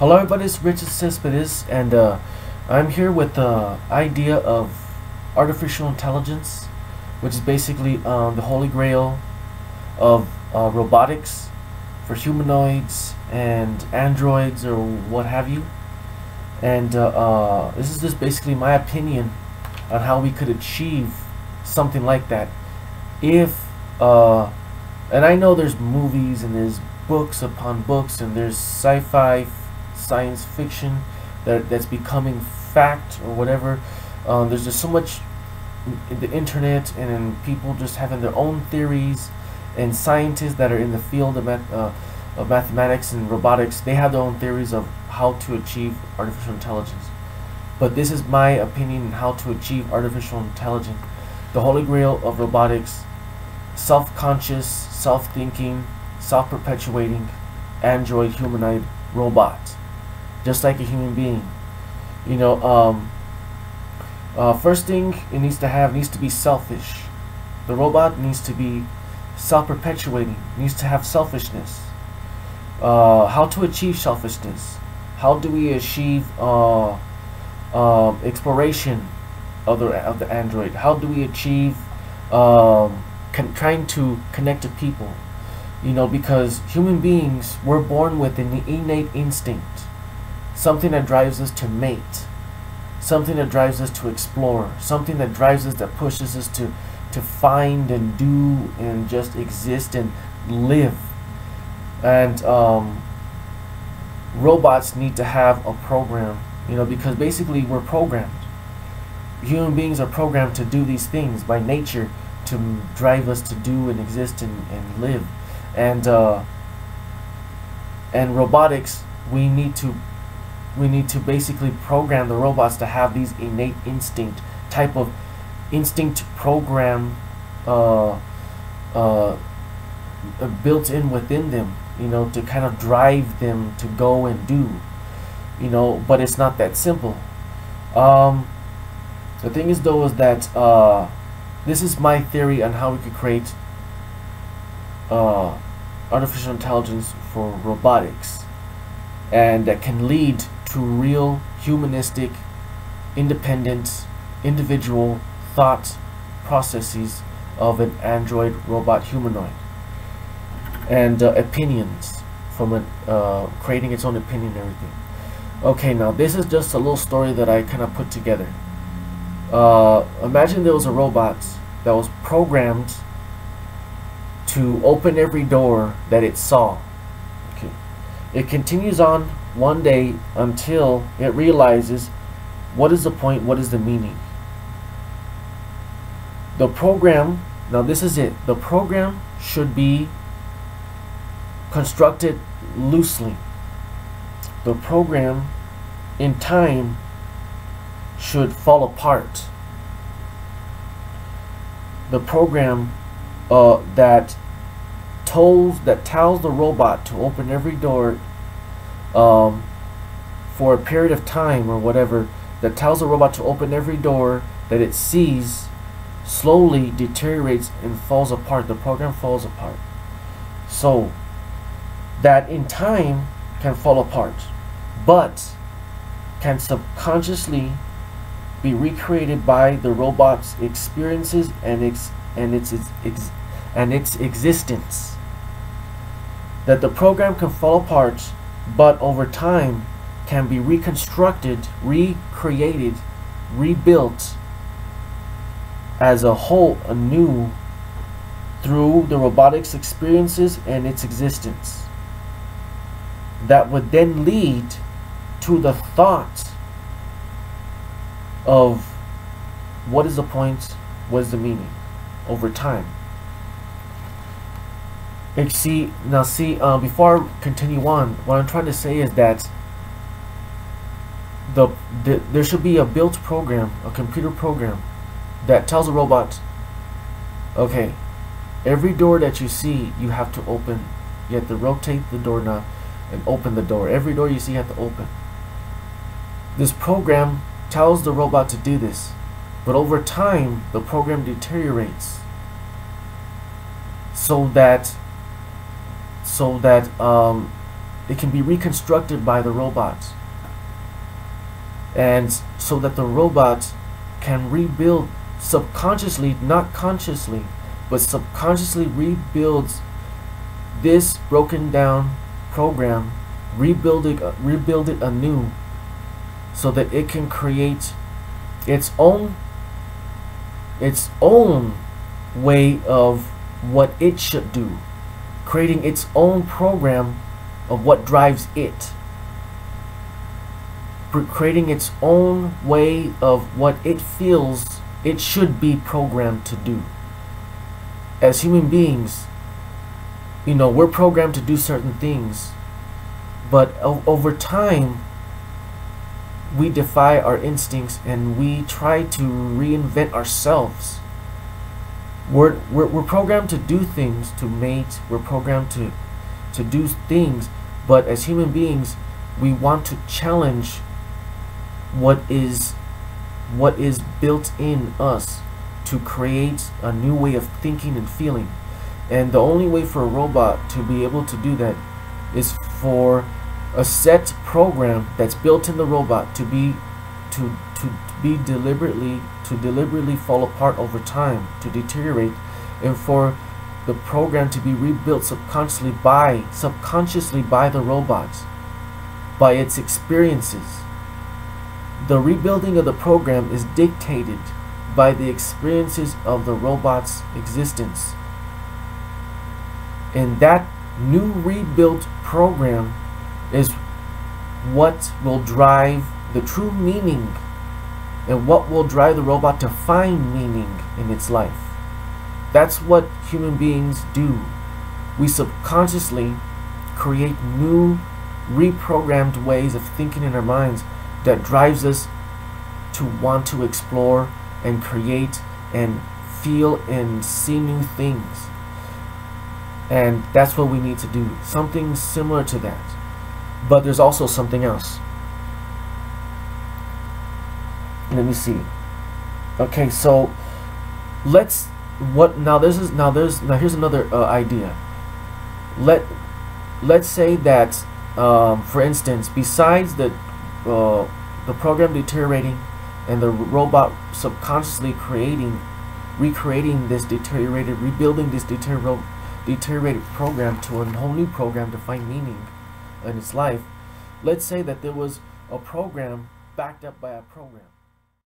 Hello everybody, it's Richard Cespedes and uh, I'm here with the idea of artificial intelligence which is basically um, the holy grail of uh, robotics for humanoids and androids or what have you. And uh, uh, this is just basically my opinion on how we could achieve something like that. If uh, and I know there's movies and there's books upon books and there's sci-fi science fiction that that's becoming fact or whatever. Um, there's just so much in the internet and people just having their own theories and scientists that are in the field of, math, uh, of mathematics and robotics they have their own theories of how to achieve artificial intelligence. But this is my opinion on how to achieve artificial intelligence. The holy grail of robotics self-conscious self-thinking self-perpetuating android humanoid robot just like a human being. You know, um, uh, first thing it needs to have needs to be selfish. The robot needs to be self-perpetuating, needs to have selfishness. Uh, how to achieve selfishness? How do we achieve uh, uh, exploration of the, of the android? How do we achieve um, trying to connect to people? You know, because human beings were born with an innate instinct something that drives us to mate, something that drives us to explore, something that drives us, that pushes us to, to find and do and just exist and live. And um, robots need to have a program, you know, because basically we're programmed. Human beings are programmed to do these things by nature to drive us to do and exist and, and live. And uh, and robotics, we need to we need to basically program the robots to have these innate instinct type of instinct program uh, uh, built in within them you know to kind of drive them to go and do you know but it's not that simple. Um, the thing is though is that uh, this is my theory on how we could create uh, artificial intelligence for robotics and that can lead to real humanistic, independent, individual thought processes of an android robot humanoid and uh, opinions from it, uh, creating its own opinion and everything. Okay, now this is just a little story that I kind of put together. Uh, imagine there was a robot that was programmed to open every door that it saw. Okay. It continues on one day until it realizes what is the point, what is the meaning. The program, now this is it, the program should be constructed loosely. The program in time should fall apart. The program uh, that tells that tells the robot to open every door um, for a period of time or whatever that tells the robot to open every door that it sees slowly deteriorates and falls apart. The program falls apart. So that in time can fall apart, but can subconsciously be recreated by the robot's experiences and its and its, its, its and its existence. That the program can fall apart but over time can be reconstructed, recreated, rebuilt as a whole anew through the robotics experiences and its existence. That would then lead to the thought of what is the point, what is the meaning over time. And see, now see, uh, before I continue on, what I'm trying to say is that the, the there should be a built program, a computer program, that tells a robot, okay, every door that you see, you have to open. You have to rotate the doorknob and open the door. Every door you see, you have to open. This program tells the robot to do this, but over time, the program deteriorates so that so that um, it can be reconstructed by the robots. And so that the robot can rebuild subconsciously not consciously but subconsciously rebuilds this broken down program rebuild it, uh, rebuild it anew so that it can create its own its own way of what it should do creating its own program of what drives it. Creating its own way of what it feels it should be programmed to do. As human beings you know we're programmed to do certain things but over time we defy our instincts and we try to reinvent ourselves we're, we're, we're programmed to do things to mate. We're programmed to to do things. But as human beings we want to challenge what is what is built in us to create a new way of thinking and feeling. And the only way for a robot to be able to do that is for a set program that's built in the robot to be to to be deliberately to deliberately fall apart over time to deteriorate and for the program to be rebuilt subconsciously by subconsciously by the robots by its experiences. The rebuilding of the program is dictated by the experiences of the robot's existence. And that new rebuilt program is what will drive the true meaning and what will drive the robot to find meaning in its life. That's what human beings do. We subconsciously create new reprogrammed ways of thinking in our minds that drives us to want to explore and create and feel and see new things. And that's what we need to do. Something similar to that. But there's also something else. Let me see. Okay, so let's what now this is now there's now here's another uh, idea. Let let's say that um, for instance, besides the uh, the program deteriorating and the robot subconsciously creating recreating this deteriorated rebuilding this deteriorated deteriorated program to a whole new program to find meaning in its life, let's say that there was a program backed up by a program.